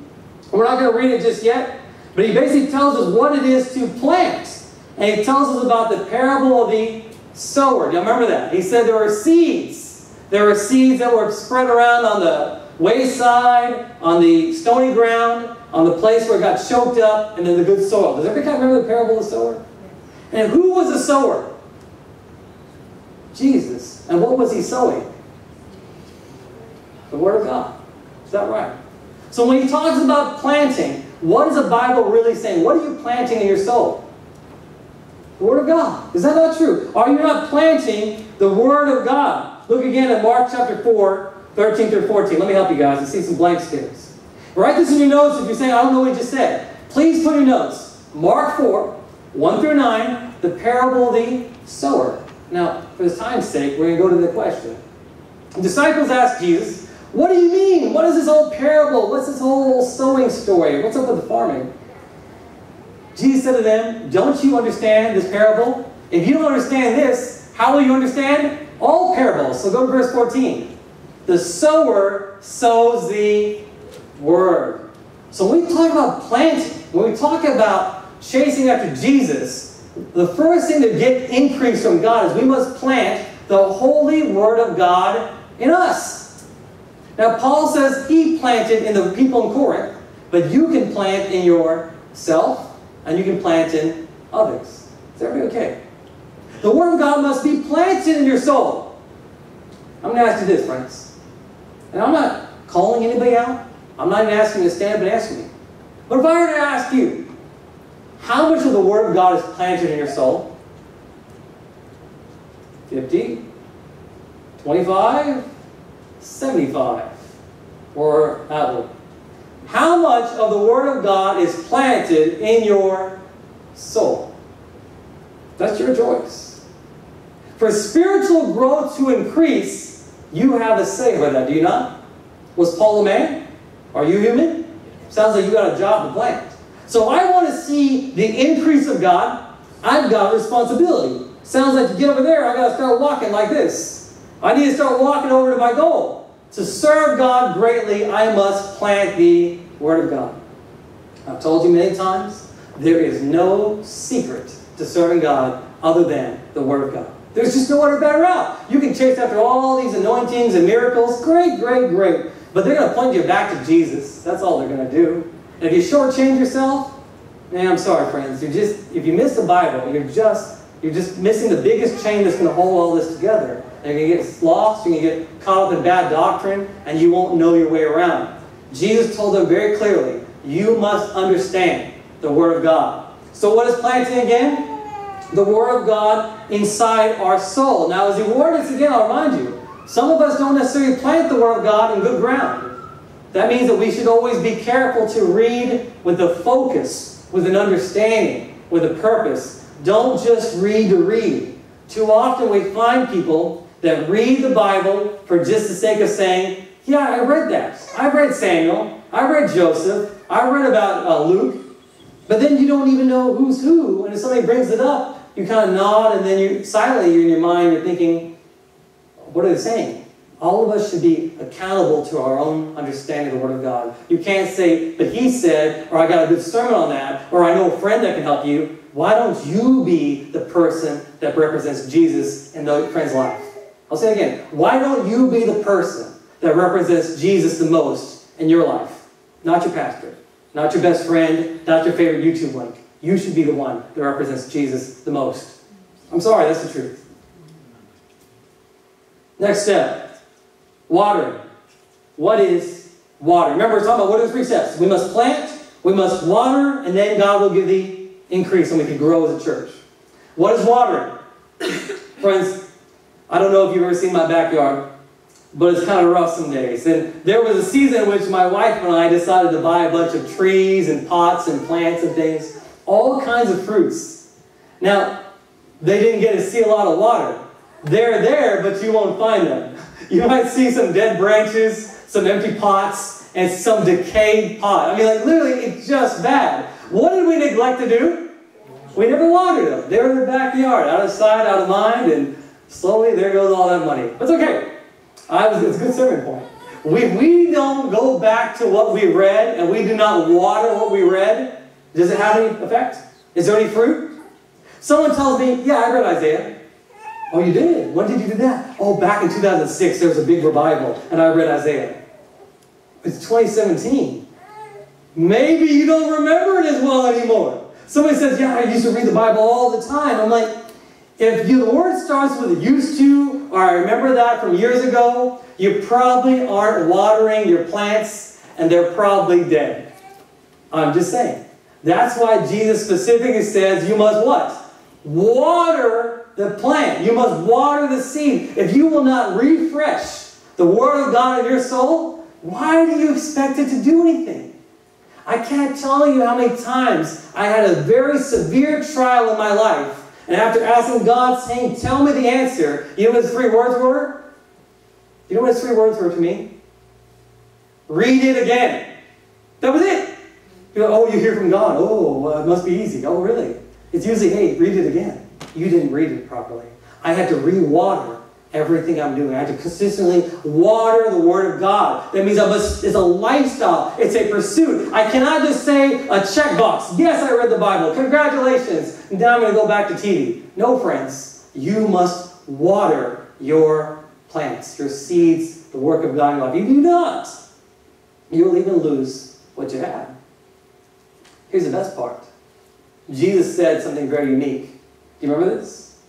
We're not going to read it just yet, but he basically tells us what it is to plant. And he tells us about the parable of the sower. Do you remember that? He said there were seeds. There were seeds that were spread around on the wayside, on the stony ground, on the place where it got choked up, and then the good soil. Does everybody remember the parable of the sower? And who was the sower? Jesus. And what was he sowing? The Word of God. Is that right? So when he talks about planting, what is the Bible really saying? What are you planting in your soul? The Word of God. Is that not true? Are you not planting the Word of God? Look again at Mark chapter 4, 13 through 14. Let me help you guys and see some blank skips. Write this in your notes if you're saying, I don't know what he just said. Please put in notes. Mark 4, 1 through 9, the parable of the sower. Now, for the time's sake, we're going to go to the question. The disciples asked Jesus, What do you mean? What is this whole parable? What's this whole sowing story? What's up with the farming? Jesus said to them, Don't you understand this parable? If you don't understand this, how will you understand all parables? So go to verse 14. The sower sows the word. So when we talk about planting, when we talk about chasing after Jesus, the first thing to get increase from God is we must plant the holy word of God in us. Now, Paul says he planted in the people in Corinth, but you can plant in yourself and you can plant in others. Is everybody okay? The Word of God must be planted in your soul. I'm going to ask you this, friends. And I'm not calling anybody out. I'm not even asking you to stand up and answer me. But if I were to ask you, how much of the Word of God is planted in your soul? 50? 25? 75? Or? How much of the Word of God is planted in your soul? That's your choice. For spiritual growth to increase, you have a say about that, do you not? Was Paul a man? Are you human? Sounds like you got a job to plant. So I want to see the increase of God. I've got a responsibility. Sounds like to get over there, I got to start walking like this. I need to start walking over to my goal. To serve God greatly, I must plant the Word of God. I've told you many times, there is no secret to serving God other than the Word of God. There's just no other better route. You can chase after all these anointings and miracles. Great, great, great. But they're going to point you back to Jesus. That's all they're going to do. And if you shortchange yourself, man, I'm sorry, friends. You're just if you miss the Bible, you're just you're just missing the biggest chain that's going to hold all this together. You're going to get lost. You're going to get caught up in bad doctrine, and you won't know your way around. Jesus told them very clearly, you must understand the Word of God. So what is planting again? The Word of God inside our soul. Now, as word this again, I'll remind you, some of us don't necessarily plant the Word of God in good ground. That means that we should always be careful to read with a focus, with an understanding, with a purpose. Don't just read to read. Too often we find people that read the Bible for just the sake of saying, yeah, I read that. I read Samuel. I read Joseph. I read about uh, Luke. But then you don't even know who's who. And if somebody brings it up, you kind of nod and then you silently you're in your mind you're thinking, what are they saying? All of us should be accountable to our own understanding of the Word of God. You can't say, but he said, or I got a good sermon on that, or I know a friend that can help you. Why don't you be the person that represents Jesus in the friend's life? I'll say it again. Why don't you be the person that represents Jesus the most in your life? Not your pastor, not your best friend, not your favorite YouTube link. You should be the one that represents Jesus the most. I'm sorry, that's the truth. Next step watering. What is water? Remember, we're talking about what are the three steps? We must plant, we must water, and then God will give the increase and we can grow as a church. What is watering? Friends, I don't know if you've ever seen my backyard, but it's kind of rough some days. And there was a season in which my wife and I decided to buy a bunch of trees and pots and plants and things, all kinds of fruits. Now, they didn't get to see a lot of water. They're there, but you won't find them. You might see some dead branches, some empty pots, and some decayed pot. I mean, like, literally, it's just bad. What did we neglect to do? We never watered them. They were in the backyard, out of sight, out of mind, and slowly there goes all that money. That's okay. I was, it's a good sermon point. We, we don't go back to what we read and we do not water what we read, does it have any effect? Is there any fruit? Someone tells me, yeah, I read Isaiah. Oh, you did? When did you do that? Oh, back in 2006, there was a big revival, and I read Isaiah. It's 2017. Maybe you don't remember it as well anymore. Somebody says, yeah, I used to read the Bible all the time. I'm like, if the word starts with used to, or I remember that from years ago, you probably aren't watering your plants, and they're probably dead. I'm just saying. That's why Jesus specifically says you must what? Water the plant. You must water the seed. If you will not refresh the Word of God in your soul, why do you expect it to do anything? I can't tell you how many times I had a very severe trial in my life, and after asking God, saying, Tell me the answer, you know what his three words were? You know what his three words were to me? Read it again. That was it. You know, oh, you hear from God. Oh, well, it must be easy. Oh, really? It's usually, hey, read it again. You didn't read it properly. I had to re-water everything I'm doing. I have to consistently water the Word of God. That means I must, it's a lifestyle, it's a pursuit. I cannot just say a checkbox. Yes, I read the Bible. Congratulations. Now I'm going to go back to TV. No, friends. You must water your plants, your seeds, the work of God in life. If you do not, you will even lose what you have. Here's the best part. Jesus said something very unique. Do you remember this?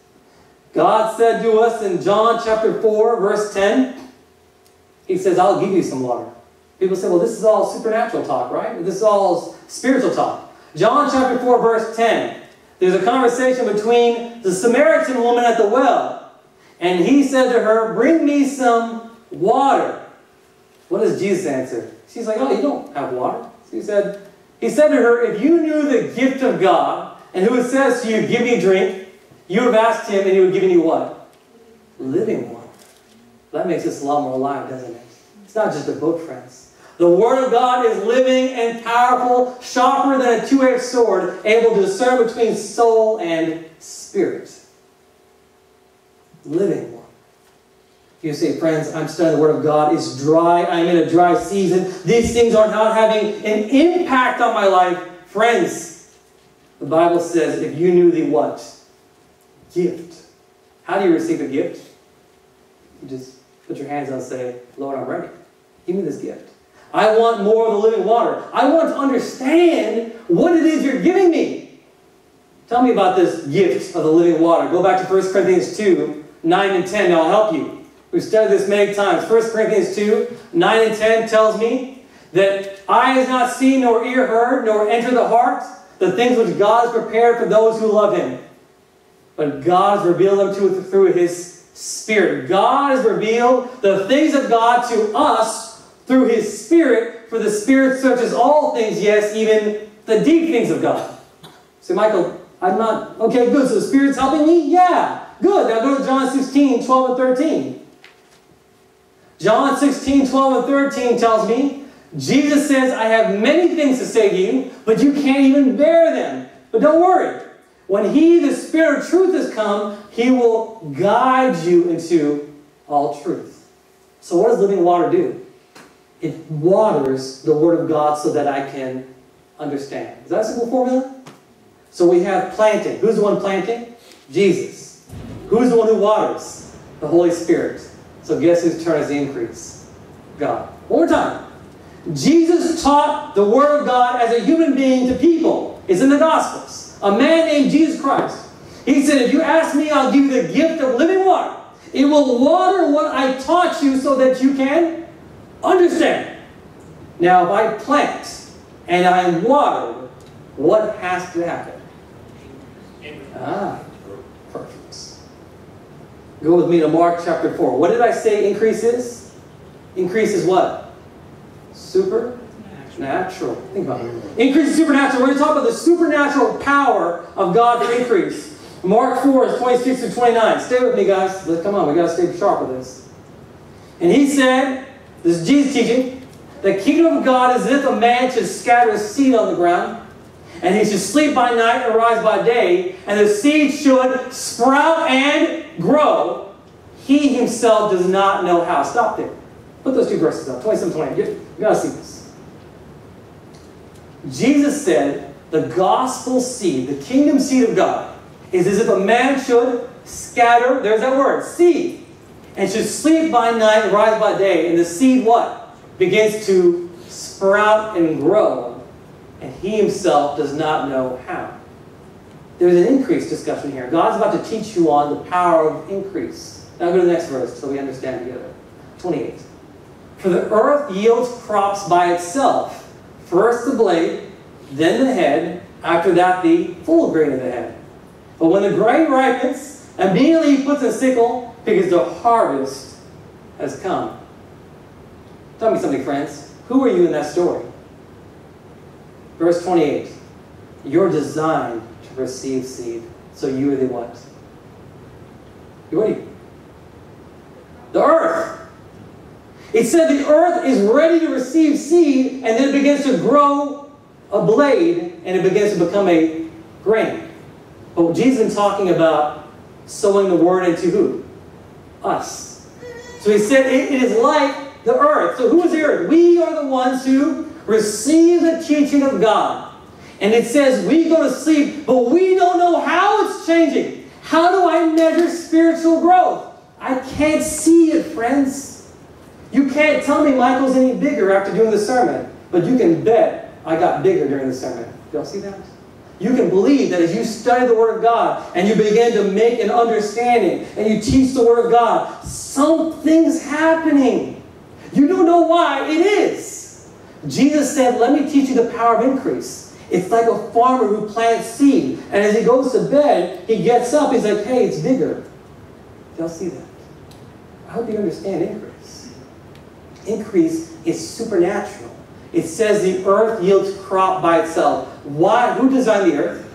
God said to us in John chapter 4, verse 10, He says, I'll give you some water. People say, well, this is all supernatural talk, right? This is all spiritual talk. John chapter 4, verse 10. There's a conversation between the Samaritan woman at the well, and he said to her, Bring me some water. What does Jesus answer? She's like, Oh, you don't have water. So he said, He said to her, If you knew the gift of God, and who it says to you, Give me drink, you would have asked him and he would have given you what? Living water. That makes us a lot more alive, doesn't it? It's not just a book, friends. The Word of God is living and powerful, sharper than a two-edged sword, able to discern between soul and spirit. Living You say, friends, I'm studying the Word of God. It's dry. I'm in a dry season. These things are not having an impact on my life. Friends, the Bible says, if you knew the what? gift. How do you receive a gift? You just put your hands out and say, Lord, I'm ready. Give me this gift. I want more of the living water. I want to understand what it is you're giving me. Tell me about this gift of the living water. Go back to 1 Corinthians 2, 9 and 10, and I'll help you. We've studied this many times. 1 Corinthians 2, 9 and 10 tells me that eye has not seen, nor ear heard, nor entered the heart, the things which God has prepared for those who love Him but God has revealed them to us through His Spirit. God has revealed the things of God to us through His Spirit, for the Spirit searches all things, yes, even the deep things of God. Say, Michael, I'm not, okay, good, so the Spirit's helping me? Yeah, good. Now go to John 16, 12 and 13. John 16, 12 and 13 tells me, Jesus says, I have many things to say to you, but you can't even bear them. But don't worry. When He, the Spirit of truth, has come, He will guide you into all truth. So, what does living water do? It waters the Word of God so that I can understand. Is that a simple formula? So, we have planting. Who's the one planting? Jesus. Who's the one who waters? The Holy Spirit. So, guess whose turn is the increase? God. One more time. Jesus taught the Word of God as a human being to people. It's in the Gospels a man named Jesus Christ. He said, If you ask me, I'll give you the gift of living water. It will water what I taught you so that you can understand. Now, if I plant and I water, what has to happen? Ah. Go with me to Mark chapter 4. What did I say increases? Increases what? Super Natural. Think about it. Increase is supernatural. We're going to talk about the supernatural power of God for increase. Mark 4 is 26 to 29. Stay with me, guys. Let's, come on, we got to stay sharp with this. And he said, this is Jesus teaching, the kingdom of God is if a man should scatter seed on the ground, and he should sleep by night and rise by day, and the seed should sprout and grow. He himself does not know how. Stop there. Put those two verses up, 27 20. You, you got to see this. Jesus said, the gospel seed, the kingdom seed of God, is as if a man should scatter, there's that word, seed, and should sleep by night and rise by day. And the seed what? Begins to sprout and grow. And he himself does not know how. There's an increase discussion here. God's about to teach you on the power of increase. Now go to the next verse so we understand together. 28. For the earth yields crops by itself First the blade, then the head, after that the full grain of the head. But when the grain ripens, immediately he puts a sickle because the harvest has come. Tell me something, friends. Who are you in that story? Verse 28. You're designed to receive seed. So you are the what? Who are you? The earth. It said the earth is ready to receive seed, and then it begins to grow a blade, and it begins to become a grain. But Jesus is talking about sowing the word into who? us. So he said it is like the earth. So who is the earth? We are the ones who receive the teaching of God. And it says we go to sleep, but we don't know how it's changing. How do I measure spiritual growth? I can't see it, friends. You can't tell me Michael's any bigger after doing the sermon, but you can bet I got bigger during the sermon. Y'all see that? You can believe that as you study the Word of God and you begin to make an understanding and you teach the Word of God, something's happening. You don't know why it is. Jesus said, Let me teach you the power of increase. It's like a farmer who plants seed. And as he goes to bed, he gets up, he's like, Hey, it's bigger. Y'all see that? I hope you understand increase. Increase is supernatural. It says the earth yields crop by itself. Why? Who designed the earth?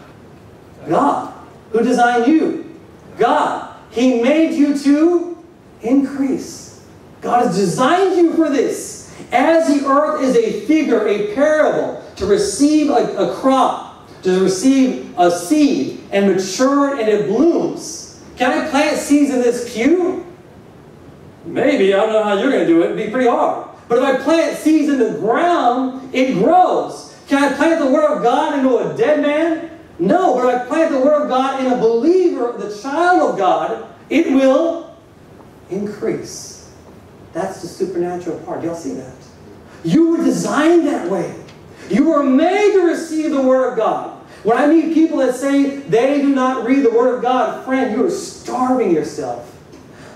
God. Who designed you? God. He made you to increase. God has designed you for this. As the earth is a figure, a parable, to receive a, a crop, to receive a seed, and mature and it blooms. Can I plant seeds in this pew? Maybe. I don't know how you're going to do it. It'd be pretty hard. But if I plant seeds in the ground, it grows. Can I plant the Word of God into a dead man? No, but if I plant the Word of God in a believer, the child of God, it will increase. That's the supernatural part. Y'all see that? You were designed that way. You were made to receive the Word of God. When I meet people that say they do not read the Word of God, friend, you are starving yourself.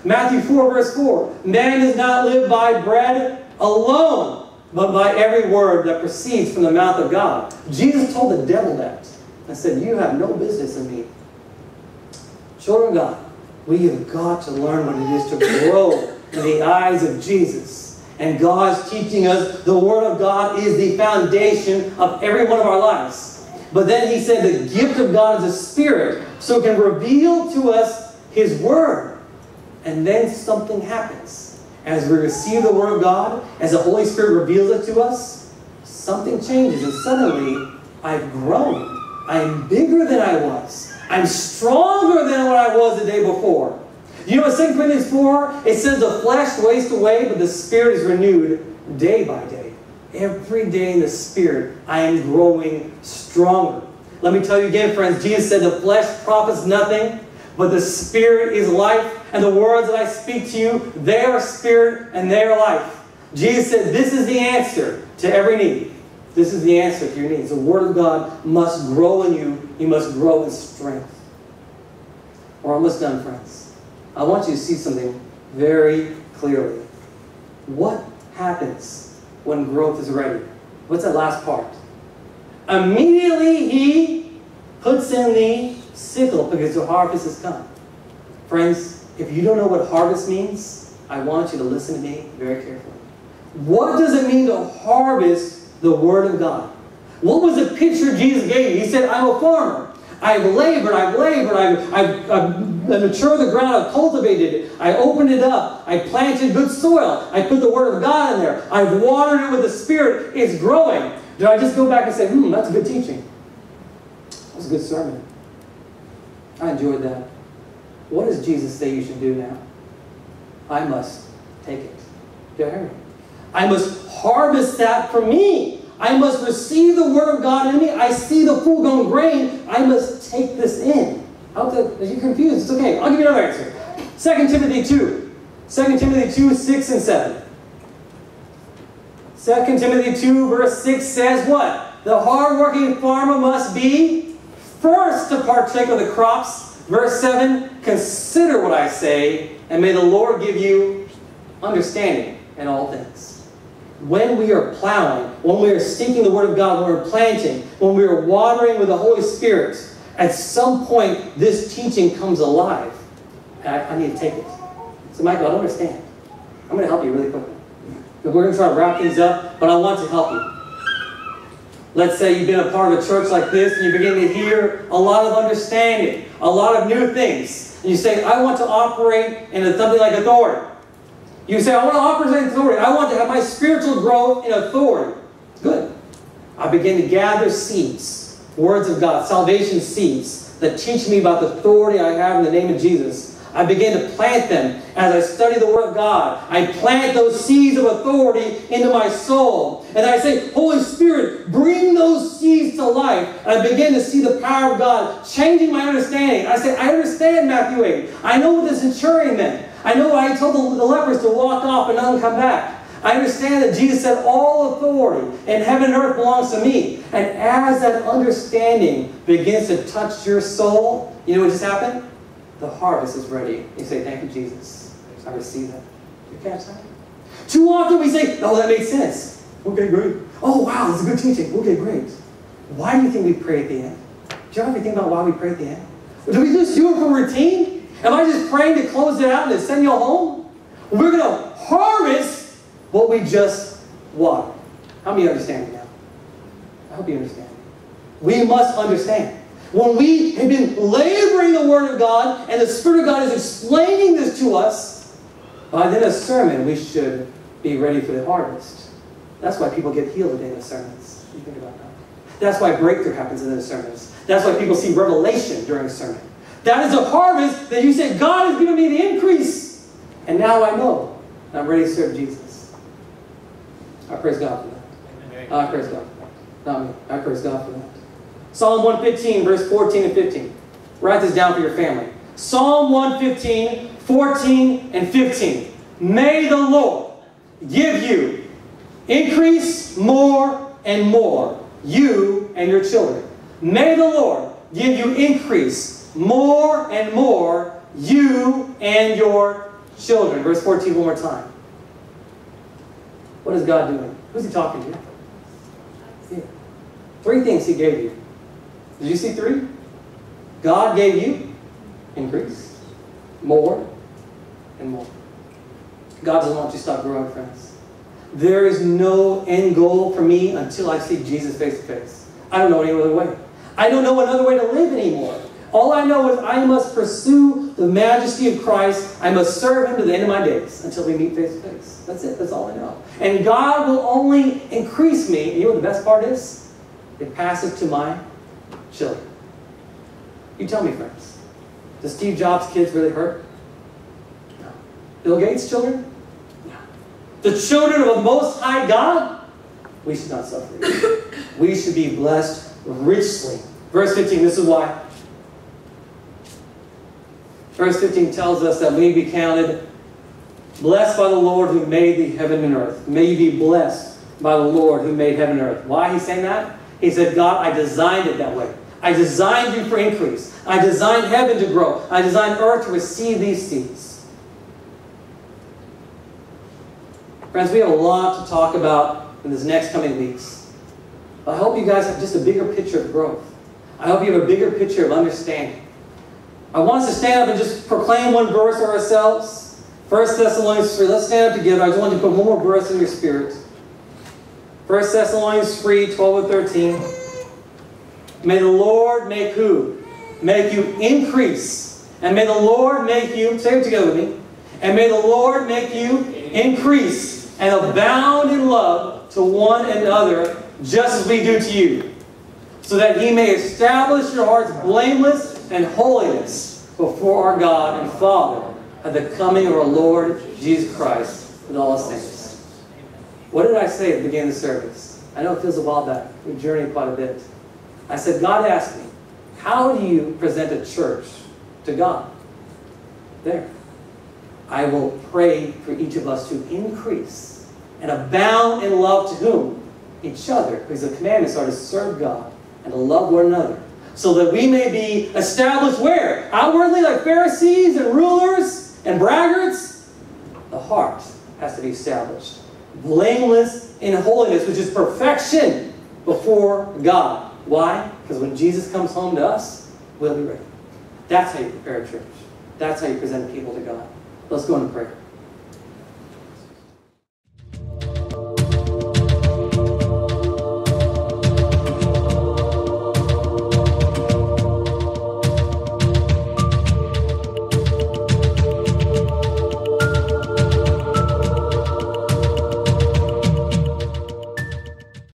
Matthew 4, verse 4 Man does not live by bread alone, but by every word that proceeds from the mouth of God. Jesus told the devil that. I said, You have no business in me. Children of God, we have got to learn what it is to grow in the eyes of Jesus. And God's teaching us the Word of God is the foundation of every one of our lives. But then he said the gift of God is a spirit, so it can reveal to us His Word. And then something happens. As we receive the Word of God, as the Holy Spirit reveals it to us, something changes. And suddenly, I've grown. I'm bigger than I was. I'm stronger than what I was the day before. You know what 2 Corinthians 4? It says the flesh wastes away, but the spirit is renewed day by day. Every day in the spirit, I am growing stronger. Let me tell you again, friends, Jesus said the flesh profits nothing, but the spirit is life. And the words that I speak to you, they are spirit and they are life. Jesus said this is the answer to every need. This is the answer to your needs. The Word of God must grow in you. You must grow in strength. We're almost done, friends. I want you to see something very clearly. What happens when growth is ready? What's that last part? Immediately he puts in the sickle because the harvest has come. Friends, if you don't know what harvest means, I want you to listen to me very carefully. What does it mean to harvest the Word of God? What was the picture Jesus gave? He said, I'm a farmer. I've labored, I've labored, I've, I've, I've matured the ground, I've cultivated it, I opened it up, I planted good soil, I put the Word of God in there, I've watered it with the Spirit, it's growing. Did I just go back and say, hmm, that's a good teaching? That was a good sermon. I enjoyed that. What does Jesus say you should do now? I must take it. Do you hear me? I must harvest that for me. I must receive the word of God in me. I see the full grown grain. I must take this in. How to, are you confused? It's okay. I'll give you another answer. 2 Timothy 2. 2 Timothy 2, 6 and 7. 2 Timothy 2, verse 6 says what? The hardworking farmer must be first to partake of the crops. Verse 7, consider what I say, and may the Lord give you understanding in all things when we are plowing, when we are seeking the Word of God, when we're planting, when we are watering with the Holy Spirit, at some point this teaching comes alive. I, I need to take it. So, Michael, I don't understand. I'm going to help you really quickly. We're going to try to wrap things up, but I want to help you. Let's say you've been a part of a church like this and you begin to hear a lot of understanding, a lot of new things. And you say, I want to operate in something like authority. You say, I want to operate in authority. I want to have my spiritual growth in authority. Good. I begin to gather seeds, words of God, salvation seeds that teach me about the authority I have in the name of Jesus. I begin to plant them. As I study the Word of God, I plant those seeds of authority into my soul. And I say, Holy Spirit, bring those seeds to life. And I begin to see the power of God changing my understanding. I say, I understand Matthew 8. I know what the centurion meant. I know he told the, the lepers to walk off and not come back. I understand that Jesus said all authority in heaven and earth belongs to me. And as that understanding begins to touch your soul, you know what just happened? The harvest is ready. You say, Thank you, Jesus. I receive that. You catch that? Too often we say, Oh, that makes sense. Okay, great. Oh, wow, that's a good teaching. Okay, great. Why do you think we pray at the end? Do you ever think about why we pray at the end? Do we just do it for routine? Am I just praying to close it out and to send you home? We're going to harvest what we just watered. How many understand now? I hope you understand. We must understand. When we have been laboring the Word of God and the Spirit of God is explaining this to us, by then a sermon, we should be ready for the harvest. That's why people get healed in the sermons. You think about that. That's why breakthrough happens in the sermons. That's why people see revelation during a sermon. That is a harvest that you say, God has given me the increase. And now I know. I'm ready to serve Jesus. I praise God for that. I praise God. Not me. I praise God for that. Psalm 115, verse 14 and 15. Write this down for your family. Psalm 115, 14 and 15. May the Lord give you increase more and more, you and your children. May the Lord give you increase more and more, you and your children. Verse 14, one more time. What is God doing? Who's He talking to? Three things He gave you. Did you see three? God gave you increase, more, and more. God doesn't want you to stop growing, friends. There is no end goal for me until I see Jesus face to face. I don't know any other way. I don't know another way to live anymore. All I know is I must pursue the majesty of Christ. I must serve Him to the end of my days until we meet face to face. That's it. That's all I know. And God will only increase me. And you know what the best part is? It passes to my children. You tell me, friends. Does Steve Jobs' kids really hurt? No. Bill Gates' children? No. The children of the Most High God? We should not suffer. we should be blessed richly. Verse 15, this is why. Verse 15 tells us that we be counted blessed by the Lord who made the heaven and earth. May you be blessed by the Lord who made heaven and earth. Why he's saying that? He said, God, I designed it that way. I designed you for increase. I designed heaven to grow. I designed earth to receive these seeds. Friends, we have a lot to talk about in these next coming weeks. I hope you guys have just a bigger picture of growth. I hope you have a bigger picture of understanding. I want us to stand up and just proclaim one verse for ourselves. 1 Thessalonians 3. Let's stand up together. I just want you to put one more verse in your spirit. 1 Thessalonians 3, 12 and 13. May the Lord make who? Make you increase. And may the Lord make you, say it together with me. And may the Lord make you increase and abound in love to one another, just as we do to you. So that he may establish your hearts blameless and holiness before our God and Father at the coming of our Lord Jesus Christ with all his saints. What did I say at the beginning of the service? I know it feels a while back. We journeyed quite a bit. I said, God asked me, how do you present a church to God? There. I will pray for each of us to increase and abound in love to whom? Each other. Because the commandments are to serve God and to love one another. So that we may be established where? Outwardly like Pharisees and rulers and braggarts? The heart has to be established. Blameless in holiness, which is perfection before God. Why? Because when Jesus comes home to us, we'll be ready. That's how you prepare a church. That's how you present people to God. Let's go into prayer.